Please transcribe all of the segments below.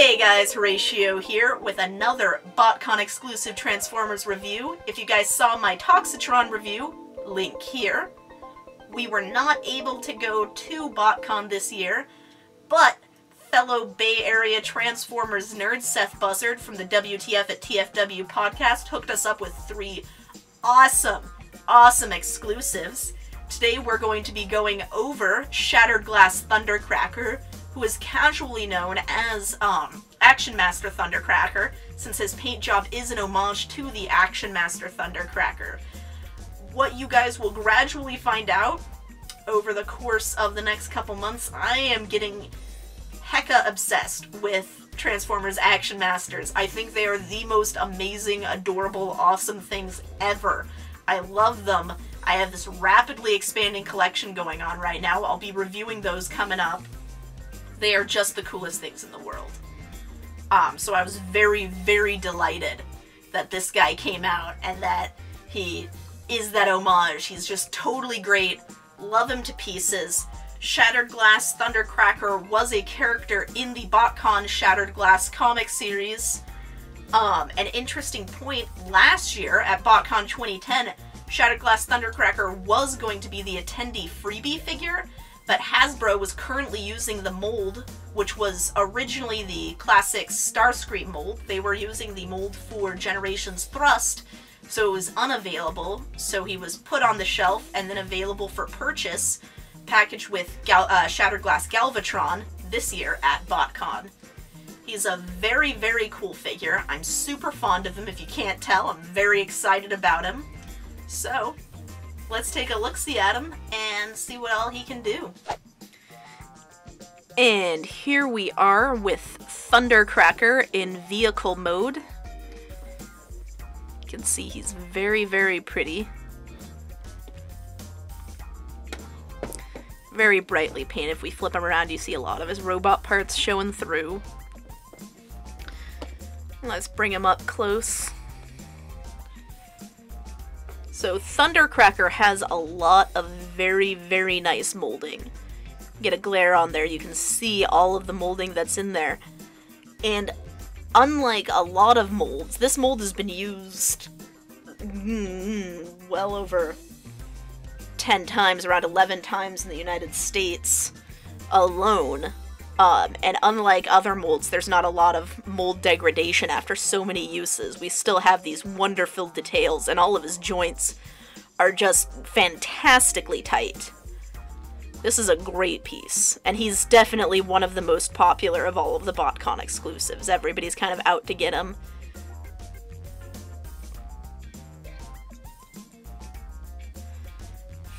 Hey guys, Horatio here with another BotCon exclusive Transformers review. If you guys saw my Toxitron review, link here. We were not able to go to BotCon this year, but fellow Bay Area Transformers nerd Seth Buzzard from the WTF at TFW podcast hooked us up with three awesome, awesome exclusives. Today we're going to be going over Shattered Glass Thundercracker, who is casually known as um, Action Master Thundercracker, since his paint job is an homage to the Action Master Thundercracker. What you guys will gradually find out over the course of the next couple months, I am getting hecka obsessed with Transformers Action Masters. I think they are the most amazing, adorable, awesome things ever. I love them. I have this rapidly expanding collection going on right now. I'll be reviewing those coming up. They are just the coolest things in the world. Um, so I was very, very delighted that this guy came out and that he is that homage. He's just totally great. Love him to pieces. Shattered Glass Thundercracker was a character in the BotCon Shattered Glass comic series. Um, an interesting point, last year at BotCon 2010, Shattered Glass Thundercracker was going to be the attendee freebie figure, but Hasbro was currently using the mold, which was originally the classic Starscream mold. They were using the mold for Generations Thrust, so it was unavailable, so he was put on the shelf and then available for purchase, packaged with Gal uh, Shattered Glass Galvatron this year at BotCon. He's a very, very cool figure. I'm super fond of him, if you can't tell. I'm very excited about him. So, let's take a look-see at him and see what all he can do. And here we are with Thundercracker in vehicle mode. You can see he's very, very pretty. Very brightly painted. If we flip him around, you see a lot of his robot parts showing through. Let's bring him up close. So Thundercracker has a lot of very, very nice molding. Get a glare on there, you can see all of the molding that's in there. And unlike a lot of molds, this mold has been used mm, well over 10 times, around 11 times in the United States alone. Um, and unlike other molds, there's not a lot of mold degradation after so many uses. We still have these wonderful details, and all of his joints are just fantastically tight. This is a great piece, and he's definitely one of the most popular of all of the BotCon exclusives. Everybody's kind of out to get him.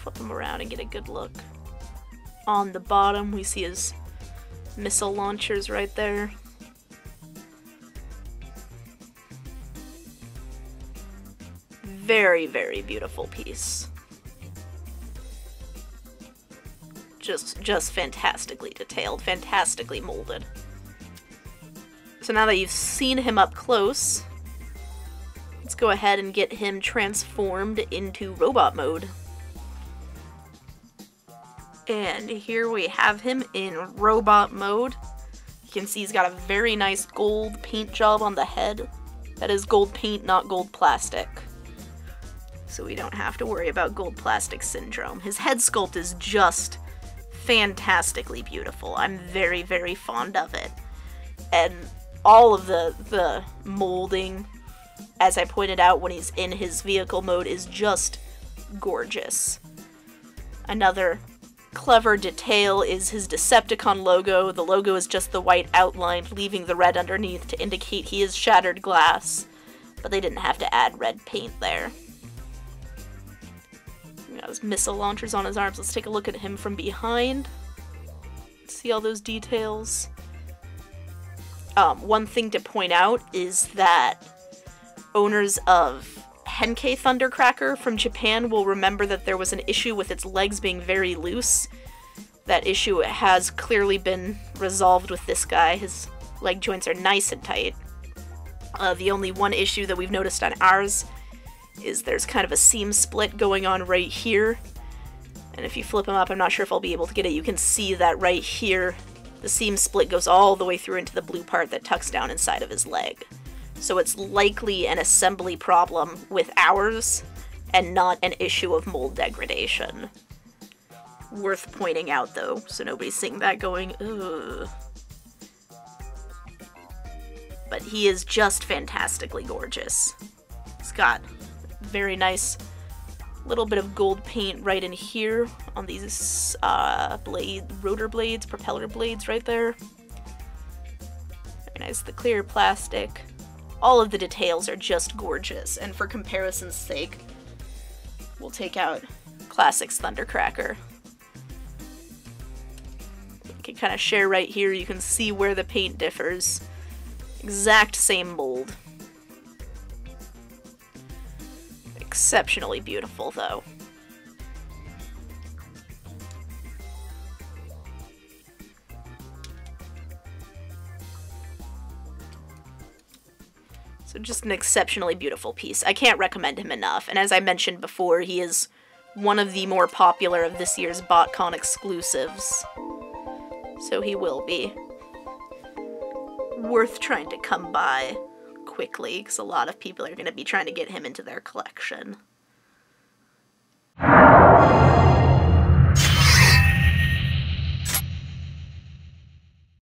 Flip him around and get a good look. On the bottom, we see his missile launchers right there. Very, very beautiful piece. Just, just fantastically detailed, fantastically molded. So now that you've seen him up close, let's go ahead and get him transformed into robot mode. And here we have him in robot mode. You can see he's got a very nice gold paint job on the head. That is gold paint, not gold plastic. So we don't have to worry about gold plastic syndrome. His head sculpt is just fantastically beautiful. I'm very, very fond of it. And all of the, the molding, as I pointed out when he's in his vehicle mode, is just gorgeous. Another clever detail is his Decepticon logo. The logo is just the white outline, leaving the red underneath to indicate he is shattered glass. But they didn't have to add red paint there. He his missile launchers on his arms. Let's take a look at him from behind. See all those details. Um, one thing to point out is that owners of Henkei Thundercracker from Japan will remember that there was an issue with its legs being very loose. That issue has clearly been resolved with this guy. His leg joints are nice and tight. Uh, the only one issue that we've noticed on ours is there's kind of a seam split going on right here. And if you flip him up, I'm not sure if I'll be able to get it, you can see that right here The seam split goes all the way through into the blue part that tucks down inside of his leg. So it's likely an assembly problem with ours and not an issue of mold degradation. Worth pointing out though, so nobody's seeing that going, ugh. But he is just fantastically gorgeous. He's got very nice little bit of gold paint right in here on these uh, blade, rotor blades, propeller blades right there. Very nice, the clear plastic. All of the details are just gorgeous, and for comparison's sake, we'll take out Classics Thundercracker. You can kind of share right here, you can see where the paint differs. Exact same mold. Exceptionally beautiful, though. So just an exceptionally beautiful piece. I can't recommend him enough. And as I mentioned before, he is one of the more popular of this year's BotCon exclusives. So he will be worth trying to come by quickly, because a lot of people are going to be trying to get him into their collection.